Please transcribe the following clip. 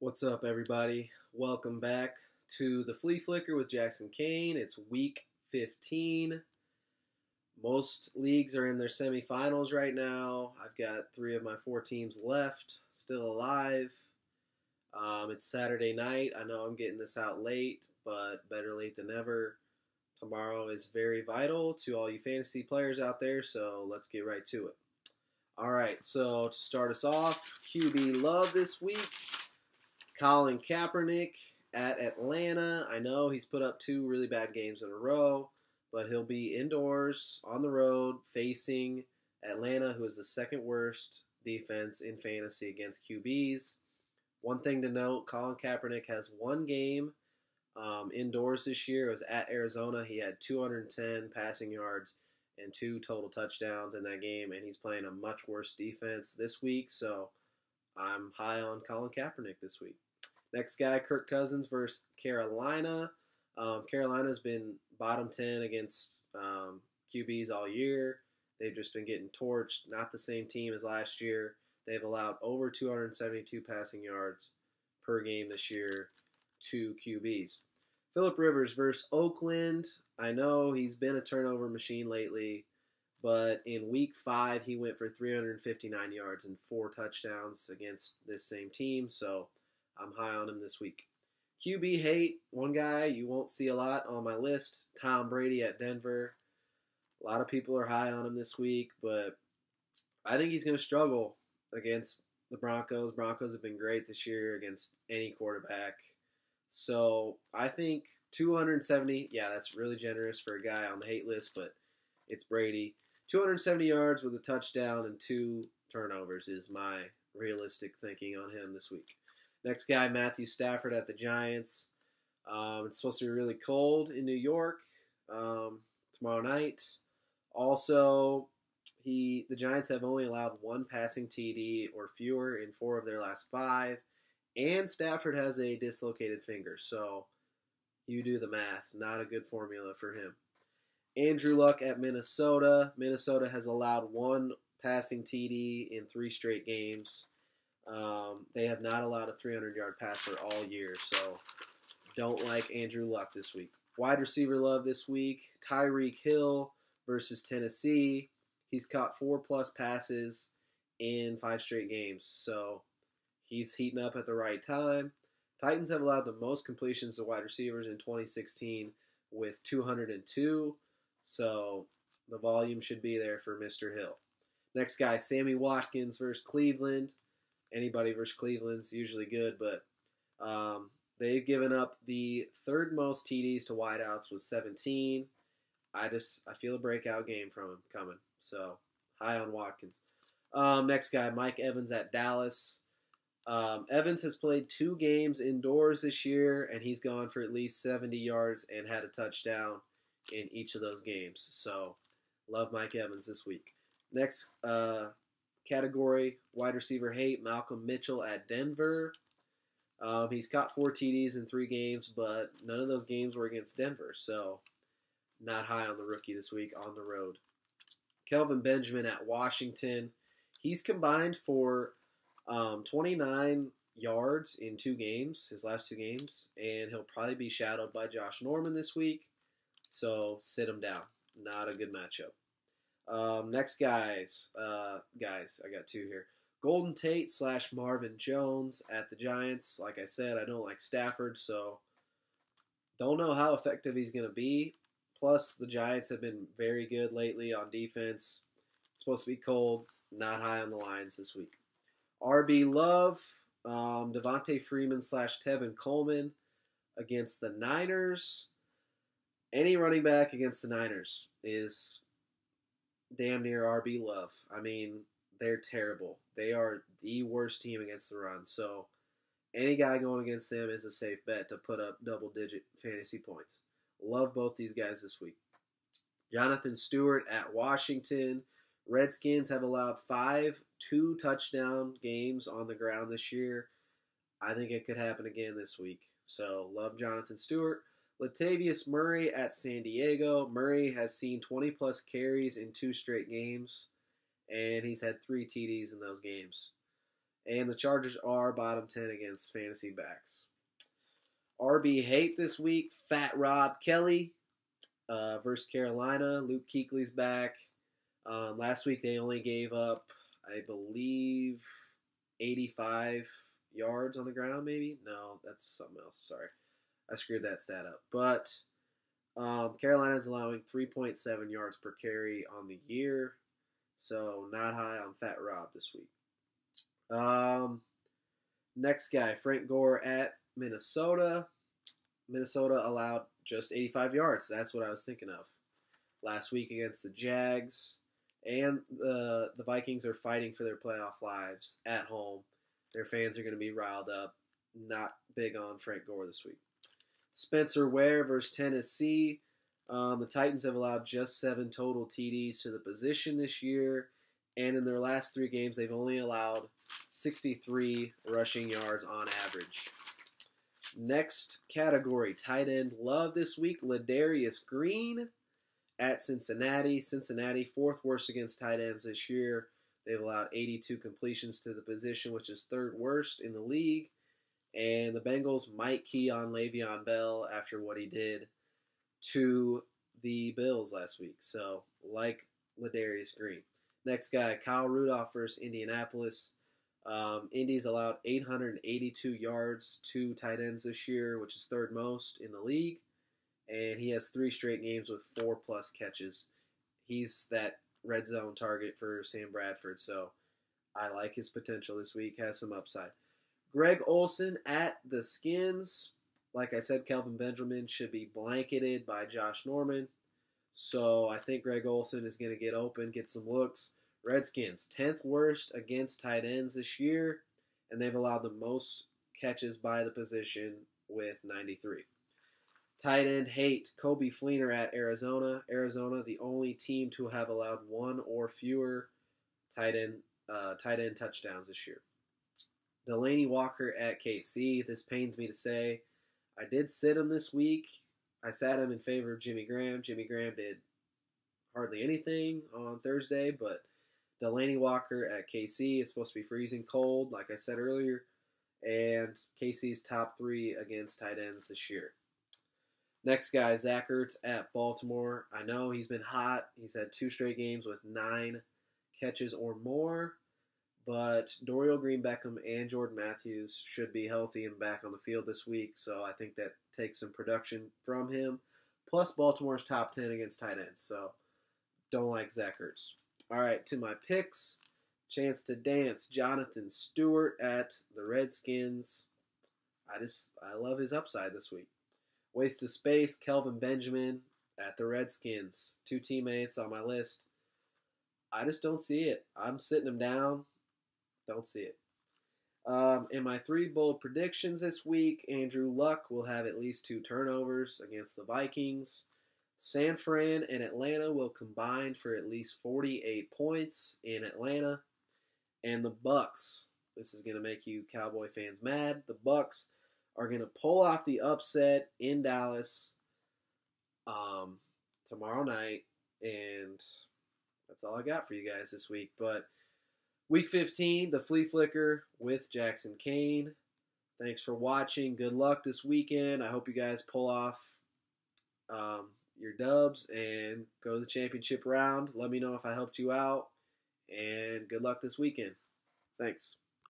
What's up, everybody? Welcome back to the Flea Flicker with Jackson Kane. It's week 15. Most leagues are in their semifinals right now. I've got three of my four teams left, still alive. Um, it's Saturday night. I know I'm getting this out late, but better late than never. Tomorrow is very vital to all you fantasy players out there, so let's get right to it. All right, so to start us off, QB love this week. Colin Kaepernick at Atlanta. I know he's put up two really bad games in a row, but he'll be indoors on the road facing Atlanta, who is the second worst defense in fantasy against QBs. One thing to note Colin Kaepernick has one game um, indoors this year. It was at Arizona. He had 210 passing yards and two total touchdowns in that game, and he's playing a much worse defense this week. So I'm high on Colin Kaepernick this week. Next guy, Kirk Cousins versus Carolina. Um, Carolina's been bottom 10 against um, QBs all year. They've just been getting torched. Not the same team as last year. They've allowed over 272 passing yards per game this year to QBs. Philip Rivers versus Oakland. I know he's been a turnover machine lately, but in week five, he went for 359 yards and four touchdowns against this same team. So I'm high on him this week. QB hate, one guy you won't see a lot on my list, Tom Brady at Denver. A lot of people are high on him this week, but I think he's going to struggle against the Broncos. Broncos have been great this year against any quarterback. So I think 270, yeah, that's really generous for a guy on the hate list, but it's Brady. 270 yards with a touchdown and two turnovers is my realistic thinking on him this week. Next guy, Matthew Stafford at the Giants. Um, it's supposed to be really cold in New York um, tomorrow night. Also, he the Giants have only allowed one passing TD or fewer in four of their last five, and Stafford has a dislocated finger. So you do the math. Not a good formula for him. Andrew Luck at Minnesota. Minnesota has allowed one passing TD in three straight games. Um, they have not allowed a 300 yard passer all year, so don't like Andrew Luck this week. Wide receiver love this week Tyreek Hill versus Tennessee. He's caught four plus passes in five straight games, so he's heating up at the right time. Titans have allowed the most completions to wide receivers in 2016 with 202, so the volume should be there for Mr. Hill. Next guy, Sammy Watkins versus Cleveland anybody versus Cleveland's usually good, but um, they've given up the third most TDs to wideouts with 17. I just I feel a breakout game from him coming. So high on Watkins. Um, next guy, Mike Evans at Dallas. Um, Evans has played two games indoors this year, and he's gone for at least 70 yards and had a touchdown in each of those games. So love Mike Evans this week. Next uh, category, wide receiver hate, Malcolm Mitchell at Denver. Um, he's got four TDs in three games, but none of those games were against Denver, so not high on the rookie this week on the road. Kelvin Benjamin at Washington. He's combined for um, 29 yards in two games, his last two games, and he'll probably be shadowed by Josh Norman this week. So sit him down. Not a good matchup. Um, next guys, uh, guys, I got two here. Golden Tate slash Marvin Jones at the Giants. Like I said, I don't like Stafford, so don't know how effective he's going to be. Plus, the Giants have been very good lately on defense. It's supposed to be cold, not high on the lines this week. RB Love, um, Devonta Freeman slash Tevin Coleman against the Niners. Any running back against the Niners is damn near RB Love. I mean, they're terrible. They are the worst team against the run. So any guy going against them is a safe bet to put up double digit fantasy points. Love both these guys this week. Jonathan Stewart at Washington. Redskins have allowed five two touchdown games on the ground this year. I think it could happen again this week. So love Jonathan Stewart. Latavius Murray at San Diego. Murray has seen 20 plus carries in two straight games, and he's had three TDs in those games. And the Chargers are bottom 10 against fantasy backs. RB hate this week. Fat Rob Kelley uh, versus Carolina. Luke Kuechly's back. Um, last week they only gave up, I believe, 85 yards on the ground, maybe? No, that's something else. Sorry. I screwed that stat up. But um, Carolina is allowing 3.7 yards per carry on the year. So not high on Fat Rob this week. Um, next guy, Frank Gore at Minnesota. Minnesota allowed just 85 yards. That's what I was thinking of. Last week against the Jags. And the the Vikings are fighting for their playoff lives at home. Their fans are going to be riled up. Not big on Frank Gore this week. Spencer Ware versus Tennessee. Um, the Titans have allowed just seven total TDs to the position this year, and in their last three games, they've only allowed 63 rushing yards on average. Next category, tight end love this week, Ladarius Green at Cincinnati. Cincinnati, fourth worst against tight ends this year. They've allowed 82 completions to the position, which is third worst in the league. And the Bengals might key on Le'Veon Bell after what he did to the Bills last week. So, like Ladarius Green. Next guy, Kyle Rudolph versus Indianapolis. Um, Indy's allowed 882 yards to tight ends this year, which is third most in the league. And he has three straight games with four plus catches. He's that red zone target for Sam Bradford. So I like his potential this week. Has some upside. Greg Olsen at the Skins. Like I said, Kelvin Benjamin should be blanketed by Josh Norman. So I think Greg Olsen is going to get open, get some looks. Redskins, 10th worst against tight ends this year, and they've allowed the most catches by the position with 93. Tight end hate Coby Fleener at Arizona. Arizona, the only team to have allowed one or fewer tight end uh, tight end touchdowns this year. Delanie Walker at KC. This pains me to say. I did sit him this week. I sat him in favor of Jimmy Graham. Jimmy Graham did hardly anything on Thursday, but Delanie Walker at KC. It's supposed to be freezing cold, like I said earlier, and KC's top three against tight ends this year. Next guy, Zach Ertz at Baltimore. I know he's been hot. He's had two straight games with nine catches or more, but Dorial Green Beckham and Jordan Matthews should be healthy and back on the field this week, so I think that takes some production from him. Plus, Baltimore's top 10 against tight ends, so don't like Zach Ertz. All right, to my picks. Chance to dance, Jonathan Stewart at the Redskins. I just I love his upside this week. Waste of space, Kelvin Benjamin at the Redskins. Two teammates on my list. I just don't see it. I'm sitting him down. Don't see it. Um, in my three bold predictions this week, Andrew Luck will have at least two turnovers against the Vikings. San Fran and Atlanta will combine for at least 48 points in Atlanta. And the Bucks, this is going to make you Cowboy fans mad. The Bucks are going to pull off the upset in Dallas um, tomorrow night, and that's all I got for you guys this week. But week 15, the flea flicker with Jackson Kane. Thanks for watching. Good luck this weekend. I hope you guys pull off um, your dubs and go to the championship round. Let me know if I helped you out. And good luck this weekend. Thanks.